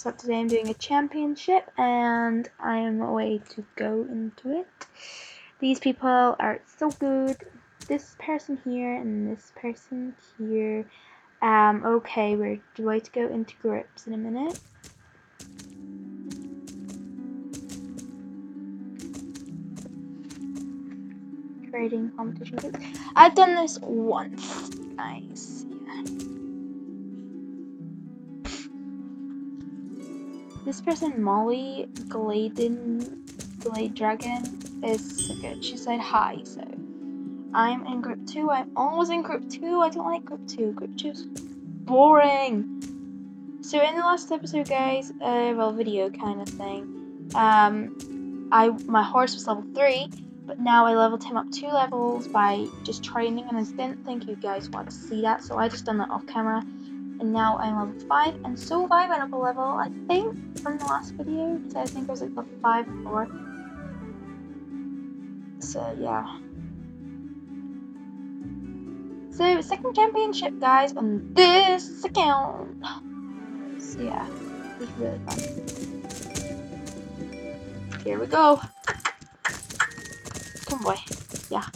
So today I'm doing a championship and I am away to go into it. These people are so good. This person here and this person here. Um, okay, we're way to go into groups in a minute. Creating competition groups. I've done this once, guys. Yeah. This person, Molly Gladen, Glade Dragon, is so good. She said hi, so I'm in group two. I'm almost in group two. I don't like group two. Group two's boring. So in the last episode, guys, uh, well, video kind of thing, um, I my horse was level three, but now I leveled him up two levels by just training, and I didn't think you guys want to see that, so I just done that off camera. And now I'm level 5, and so I went up a level, I think, from the last video, so I think it was like level 5 before. So, yeah. So, second championship, guys, on this account. So, yeah, it was really fun. Here we go. Come boy. Yeah.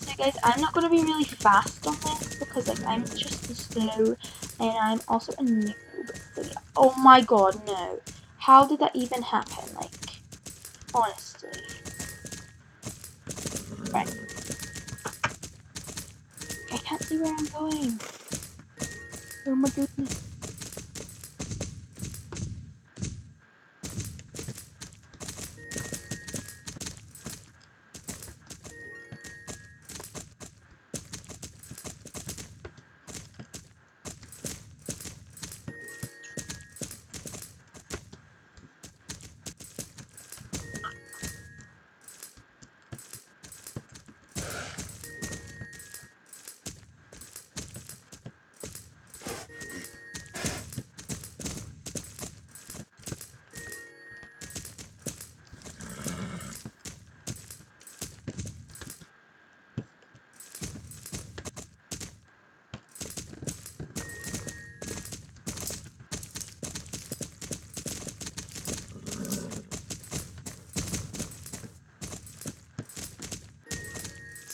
So, guys, I'm not going to be really fast on this because, like, I'm just slow and I'm also a noob. Oh my god, no. How did that even happen? Like, honestly. Right. I can't see where I'm going. Oh my goodness.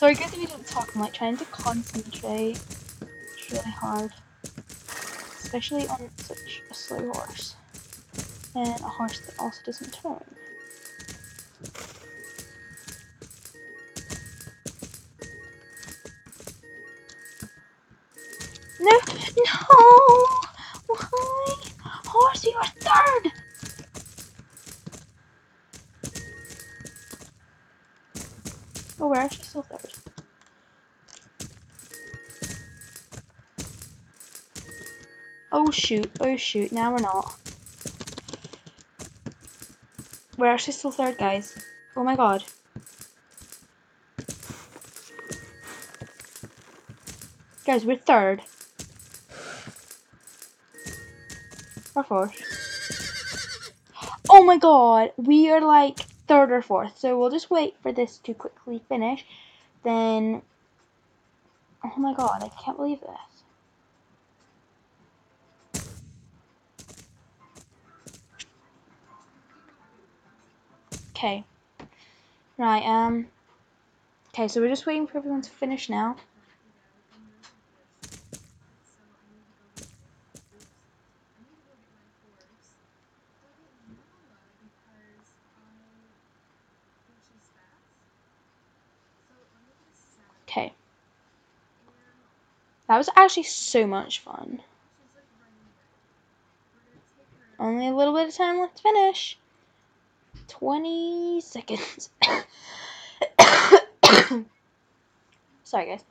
Sorry guys if you don't talk, I'm like trying to concentrate. It's really hard. Especially on such a slow horse. And a horse that also doesn't turn. No! No! Why? Horse, you are third! Shoot, oh shoot, now we're not. We're actually still third, guys. Oh my god. Guys, we're third. Or fourth. Oh my god, we are like third or fourth. So we'll just wait for this to quickly finish. Then, oh my god, I can't believe this. Okay. Right, um, okay, so we're just waiting for everyone to finish now. Okay. That was actually so much fun. Only a little bit of time left to finish. 20 seconds. Sorry, guys.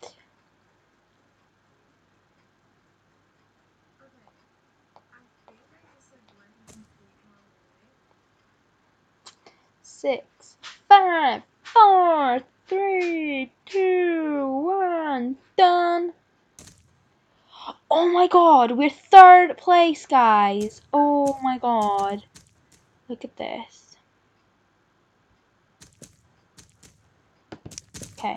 Six, five, four, three, two, one, done. Oh my god, we're third place, guys. Oh my god. Look at this. Okay.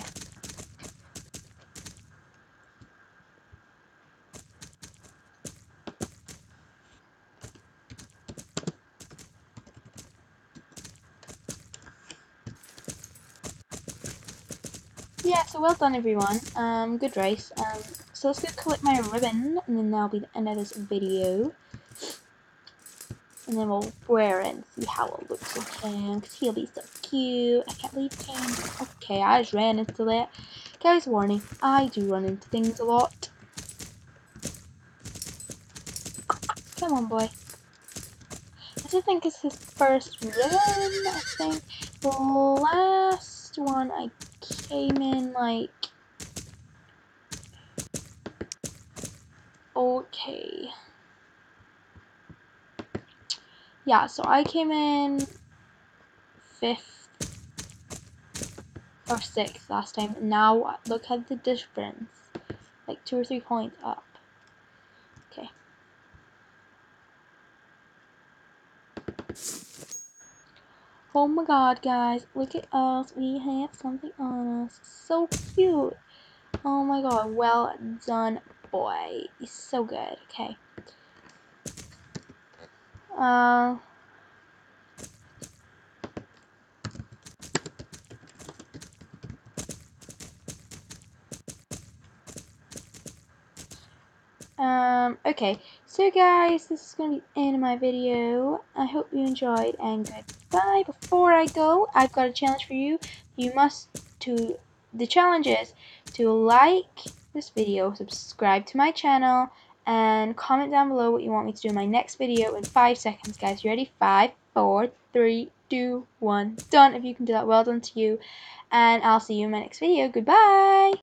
Yeah, so well done everyone. Um, good race. Um, so let's go collect my ribbon, and then that'll be the end of this video. And then we'll wear it and see how it looks with him, because he'll be so cute. I can't leave him. Okay, I just ran into that. Guys, warning, I do run into things a lot. Come on, boy. I do think it's his first run, I think. The last one I came in, like... Okay. Yeah, so I came in fifth or sixth last time. Now, look at the difference. Like two or three points up. Okay. Oh my god, guys. Look at us. We have something on us. So cute. Oh my god. Well done, boy. He's so good. Okay. Uh... Um, okay, so guys, this is going to be the end of my video. I hope you enjoyed, and goodbye. Before I go, I've got a challenge for you. You must, to, the challenge is to like this video, subscribe to my channel, and comment down below what you want me to do in my next video in 5 seconds, guys. You ready? Five, four, three, two, one. Done. If you can do that, well done to you. And I'll see you in my next video. Goodbye!